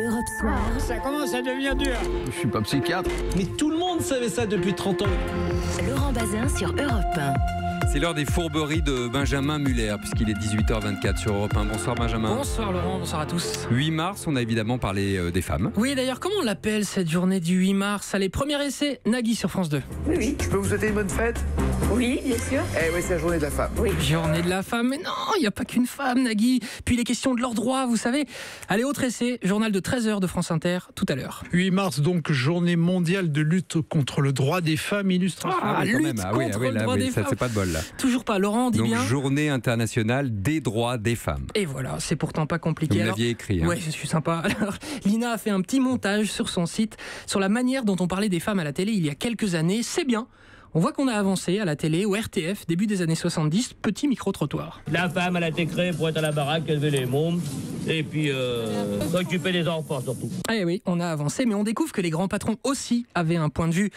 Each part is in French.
Europe Soir. Ça commence à devenir dur. Je suis pas psychiatre. Mais tout le monde savait ça depuis 30 ans. Laurent Bazin sur Europe 1. C'est l'heure des fourberies de Benjamin Muller, puisqu'il est 18h24 sur Europe 1. Bonsoir Benjamin. Bonsoir Laurent, bonsoir à tous. 8 mars, on a évidemment parlé euh, des femmes. Oui, d'ailleurs, comment on l'appelle cette journée du 8 mars? Allez, premier essai, Nagui sur France 2. Je peux vous souhaiter une bonne fête? Oui, bien sûr. Eh oui, c'est la journée de la femme. Journée de la femme, mais non, il n'y a pas qu'une femme, Nagui. Puis les questions de leurs droits, vous savez. Allez, autre essai, journal de 13h de France Inter, tout à l'heure. 8 mars, donc, journée mondiale de lutte contre le droit des femmes, illustration. Ah, oui, quand lutte même. Ah oui, ah contre oui, le là, droit oui, des ça femmes. c'est pas de bol là. Toujours pas, Laurent, on dit Donc bien. journée internationale des droits des femmes. Et voilà, c'est pourtant pas Vous compliqué. Alors- l'aviez écrit. hein. Ouais, je suis sympa. Alors, Lina a fait un petit montage sur son site sur la manière dont on parlait des femmes à la télé il y a quelques années. C'est bien. On voit qu'on a avancé à la télé, au RTF, début des années 70, petit micro-trottoir. La femme, elle a été créée pour être à la baraque, élever les mômes, et puis euh, s'occuper des enfants surtout. Eh oui, on a avancé, mais on découvre que les grands patrons aussi avaient un point de vue,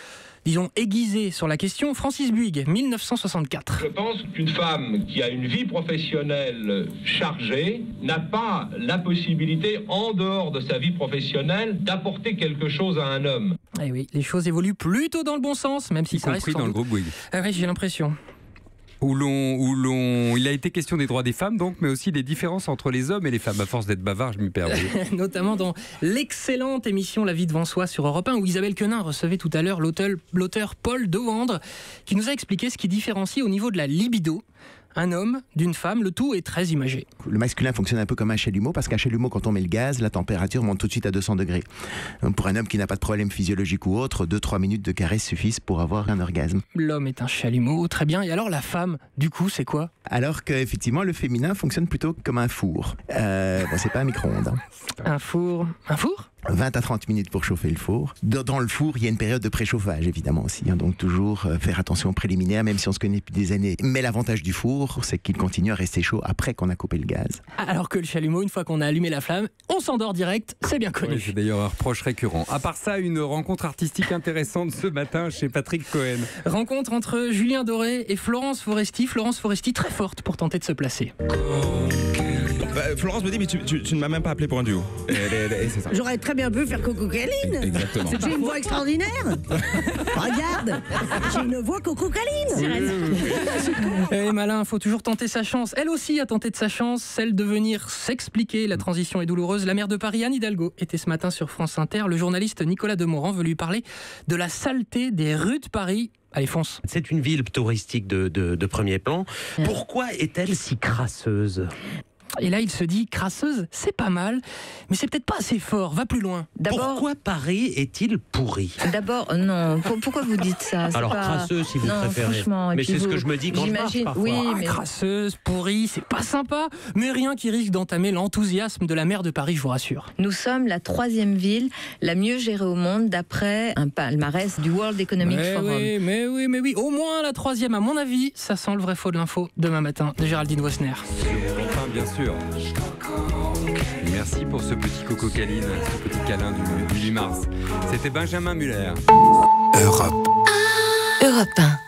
disons, aiguisé sur la question. Francis Buig, 1964. Je pense qu'une femme qui a une vie professionnelle chargée n'a pas la possibilité, en dehors de sa vie professionnelle, d'apporter quelque chose à un homme. Eh oui, les choses évoluent plutôt dans le bon sens, même si Y ça reste compris dans le groupe Bouygues. Ah oui, j'ai l'impression. Où l'on, où l'on, il a été question des droits des femmes, donc, mais aussi des différences entre les hommes et les femmes. À force d'être bavard, je m'y perds. notamment dans l'excellente émission La vie devant soi sur Europe 1, où Isabelle Quenin recevait tout à l'heure l'auteur Paul Dewandre, qui nous a expliqué ce qui différencie au niveau de la libido un homme d'une femme. Le tout est très imagé. Le masculin fonctionne un peu comme un chalumeau parce qu'un chalumeau, quand on met le gaz, la température monte tout de suite à 200 degrés. Pour un homme qui n'a pas de problème physiologique ou autre, 2-3 minutes de caresse suffisent pour avoir un orgasme. L'homme est un chalumeau, très bien. Et alors la femme, du coup, c'est quoi? Alors qu'effectivement, le féminin fonctionne plutôt comme un four. Euh, bon, c'est pas un micro-ondes. hein. Un four Un four? 20 à 30 minutes pour chauffer le four. Dans, le four, il y a une période de préchauffage, évidemment aussi. hein. donc toujours euh, faire attention aux préliminaires, même si on se connaît depuis des années. Mais l'avantage du four, c'est qu'il continue à rester chaud après qu'on a coupé le gaz. Alors que le chalumeau, une fois qu'on a allumé la flamme, on s'endort direct, c'est bien connu. C'est d'ailleurs un reproche récurrent. À part ça, une rencontre artistique intéressante ce matin chez Patrick Cohen. Rencontre entre Julien Doré et Florence Foresti. Florence Foresti très forte pour tenter de se placer. Bah, Florence me dit, mais tu, tu- tu ne m'as même pas appelé pour un duo. Et, et- et- et c'est ça. J'aurais très bien pu faire Coco Caline. Exactement. C'est j'ai une voix extraordinaire. Regarde, j'ai une voix Coco Caline. Eh malin, faut toujours tenter sa chance. Elle aussi a tenté de sa chance, celle de venir s'expliquer. La transition est douloureuse. La maire de Paris, Anne Hidalgo, était ce matin sur France Inter. Le journaliste Nicolas Demorand veut lui parler de la saleté des rues de Paris. Allez, fonce. C'est une ville touristique de, de- de premier plan. Pourquoi est-elle si crasseuse? Et là, il se dit, crasseuse, c'est pas mal, mais c'est peut-être pas assez fort. Va plus loin. Pourquoi Paris est-il pourri d'abord, non. Pour- pourquoi vous dites ça? Alors pas- crasseux si vous non, préférez. franchement. et Mais c'est ce que je me dis quand je marche. Oui, Ah, mais crasseuse, pourrie, c'est pas sympa, mais rien qui risque d'entamer l'enthousiasme de la maire de Paris, je vous rassure. nous sommes la troisième ville la mieux gérée au monde d'après un palmarès du World Economic Mais Forum. oui, mais oui, mais oui, au moins la troisième, à mon avis, ça sent le vrai faux de l'info demain matin de Géraldine Wessner. Enfin, bien sûr. Merci pour ce petit coco câline, ce petit câlin du, du 8 mars. C'était Benjamin Muller. Europe 1.